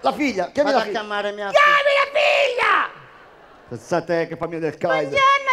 La figlia, chiami Vado la a figlia. chiamare mia Chiami la figlia! Pensate che famiglia del Kaiser. Buongiorno